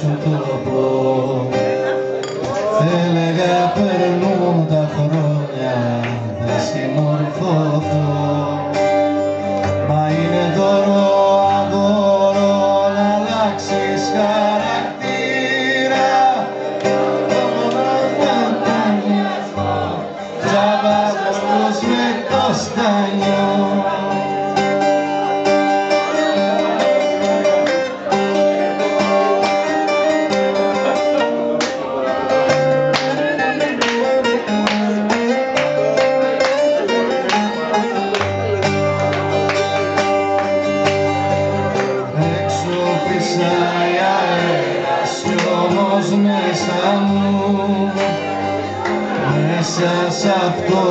σου το πω. Ε, μέσα σ' αυτό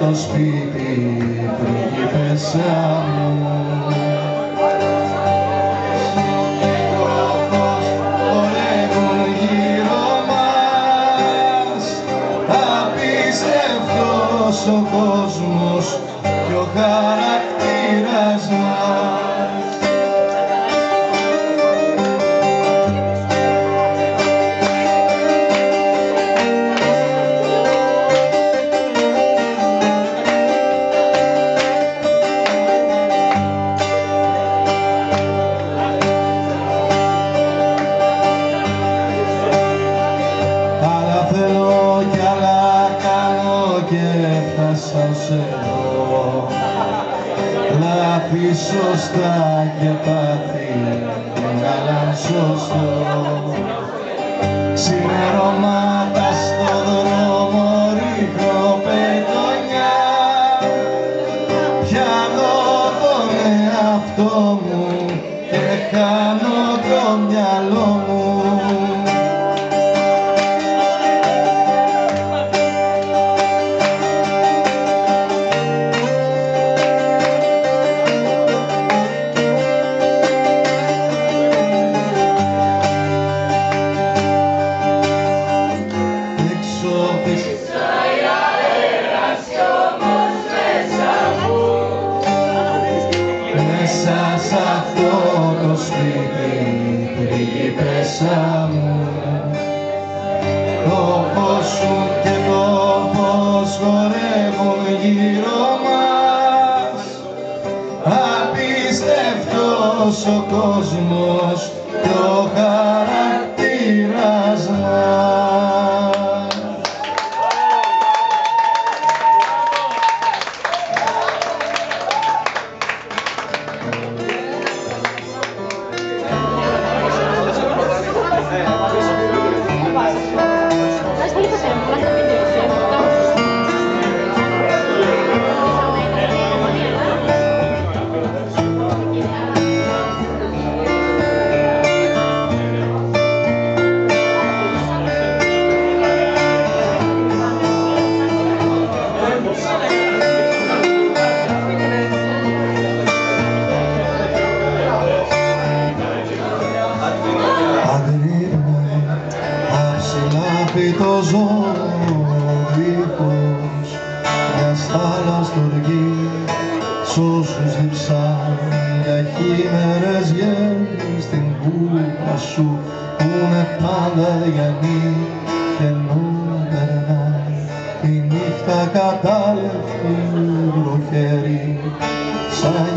το σπίτι πρίγκιπεσσα Να αφήσω σωστά και πάθη μεγάλα σωστό. Ξημερώματα στο δρόμο ρίχνω πετονιά. Πιάνω τον εαυτό μου και χάνω το μυαλό μου πρίγκιπεσσα μου. Όπως σου και όπως χορεύουν γύρω μας. Απίστευτος ο κόσμος και ο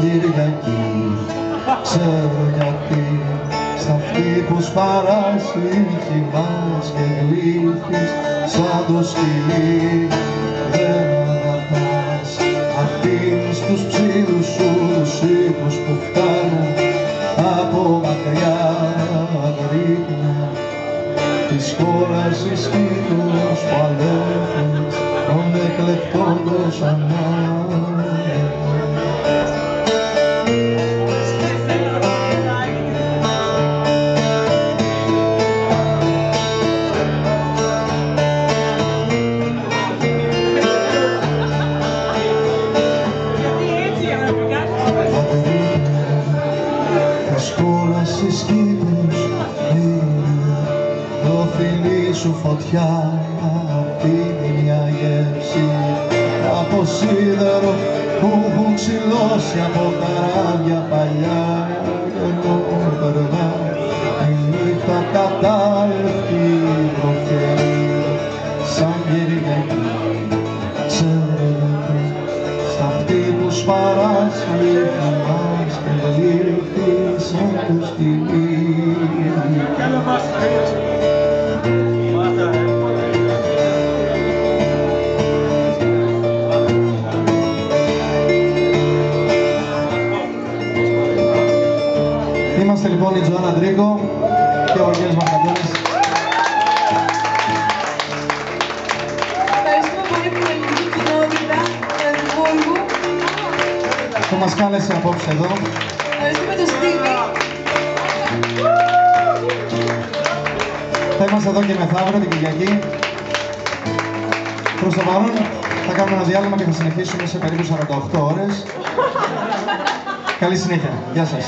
Κυριακή ξέρω γιατί σ' αυτή που σπαράσει κοιμάς και γλύφεις σαν το σκυλί. Δεν αγαπάς αφήνεις τους ψήλους σου τους ήχους που φτάνουν από μακριά αγρύπνα. Της χώρας εις κύλους που αλεύεις των εκλεκτώντος ανάγκη σίδερο που έχουν ξυλώσει από καράβια παλιά. Και μου περνά η νύχτα κατάλευκη βροχερή. Σαν Κυριακή ξέρετε σ' αυτή που σπαράσει μας και λύρθει σαν το κάλεσε απόψε εδώ. Ευχαριστούμε τον Στίβη. Θα είμαστε εδώ και μεθαύριο την Κυριακή. Προς το παρόν θα κάνουμε ένα διάλειμμα και θα συνεχίσουμε σε περίπου 48 ώρες. Καλή συνέχεια. Γεια σας.